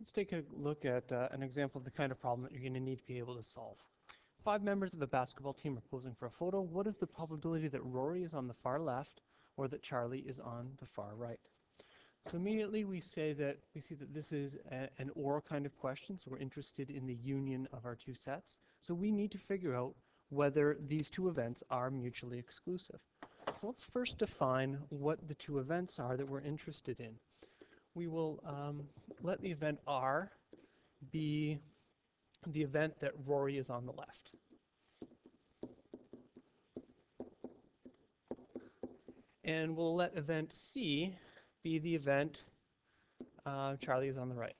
let's take a look at uh, an example of the kind of problem that you're going to need to be able to solve. Five members of a basketball team are posing for a photo. What is the probability that Rory is on the far left or that Charlie is on the far right? So immediately we say that we see that this is a, an OR kind of question, so we're interested in the union of our two sets. So we need to figure out whether these two events are mutually exclusive. So let's first define what the two events are that we're interested in. We will um, let the event R be the event that Rory is on the left. And we'll let event C be the event uh, Charlie is on the right.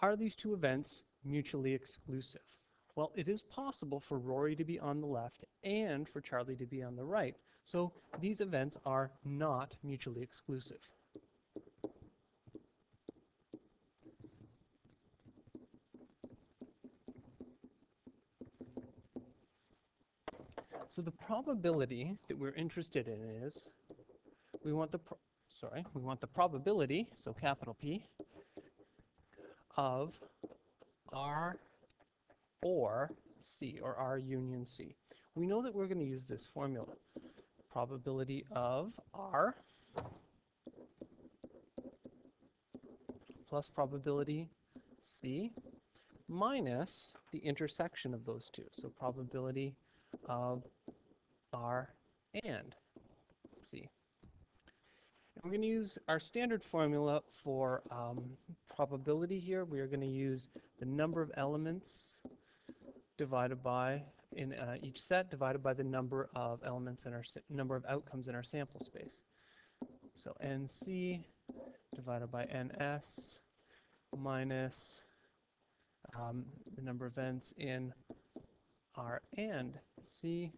Are these two events mutually exclusive? Well, it is possible for Rory to be on the left and for Charlie to be on the right. So these events are not mutually exclusive. So the probability that we're interested in is we want the sorry, we want the probability, so capital P of R or C or R union C. We know that we're going to use this formula. Probability of R plus probability C minus the intersection of those two. So probability of R and C. And we're going to use our standard formula for um, probability here. We are going to use the number of elements divided by in uh, each set divided by the number of elements in our number of outcomes in our sample space. So NC divided by NS minus um, the number of events in R and C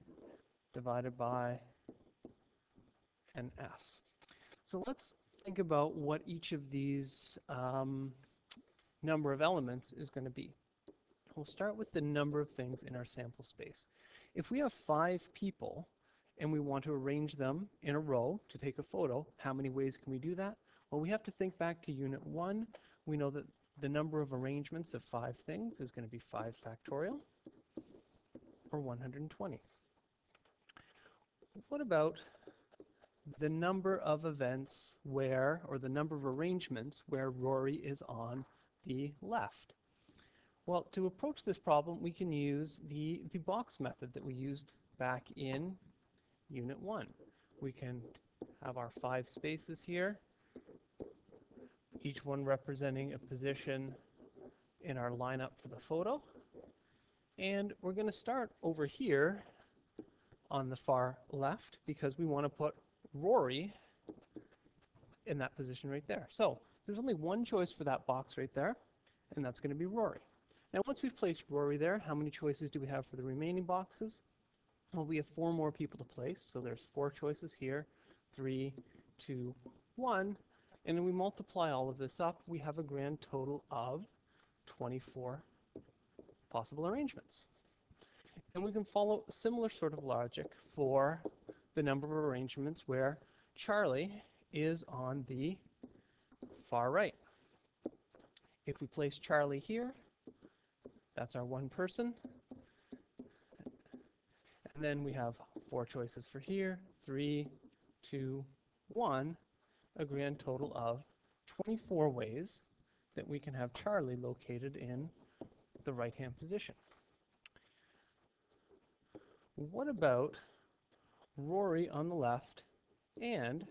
divided by NS. So let's think about what each of these um, number of elements is going to be. We'll start with the number of things in our sample space. If we have five people and we want to arrange them in a row to take a photo, how many ways can we do that? Well, we have to think back to Unit 1. We know that the number of arrangements of five things is going to be 5 factorial, or 120. What about the number of events where, or the number of arrangements where Rory is on the left? Well, to approach this problem, we can use the, the box method that we used back in Unit 1. We can have our five spaces here, each one representing a position in our lineup for the photo. And we're going to start over here on the far left because we want to put Rory in that position right there. So there's only one choice for that box right there, and that's going to be Rory. Now once we've placed Rory there, how many choices do we have for the remaining boxes? Well, we have four more people to place, so there's four choices here, three, two, one, and then we multiply all of this up, we have a grand total of 24 possible arrangements. And we can follow a similar sort of logic for the number of arrangements where Charlie is on the far right. If we place Charlie here, that's our one person. And then we have four choices for here, three, two, one, a grand total of 24 ways that we can have Charlie located in the right-hand position. What about Rory on the left and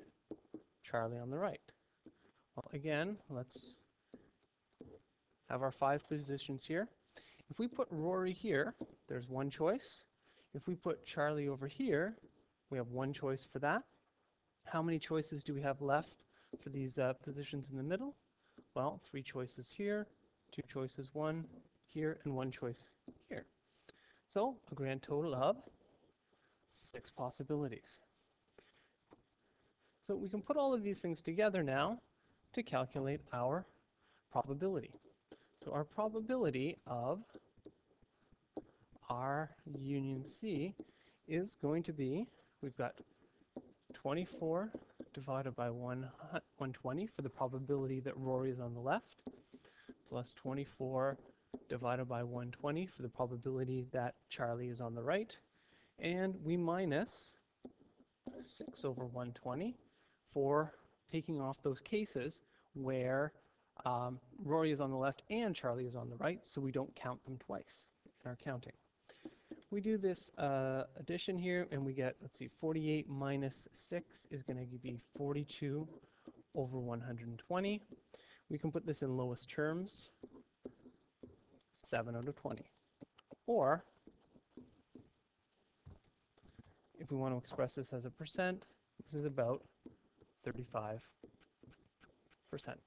Charlie on the right? Well, again, let's have our five positions here. If we put Rory here, there's one choice. If we put Charlie over here, we have one choice for that. How many choices do we have left for these uh, positions in the middle? Well, three choices here, two choices, one here, and one choice here. So a grand total of six possibilities. So we can put all of these things together now to calculate our probability. So our probability of R union C is going to be, we've got 24 divided by 1, 120 for the probability that Rory is on the left, plus 24 divided by 120 for the probability that Charlie is on the right, and we minus 6 over 120 for taking off those cases where um, Rory is on the left and Charlie is on the right, so we don't count them twice in our counting. We do this uh, addition here, and we get, let's see, 48 minus 6 is going to give be 42 over 120. We can put this in lowest terms, 7 out of 20. Or, if we want to express this as a percent, this is about 35 percent.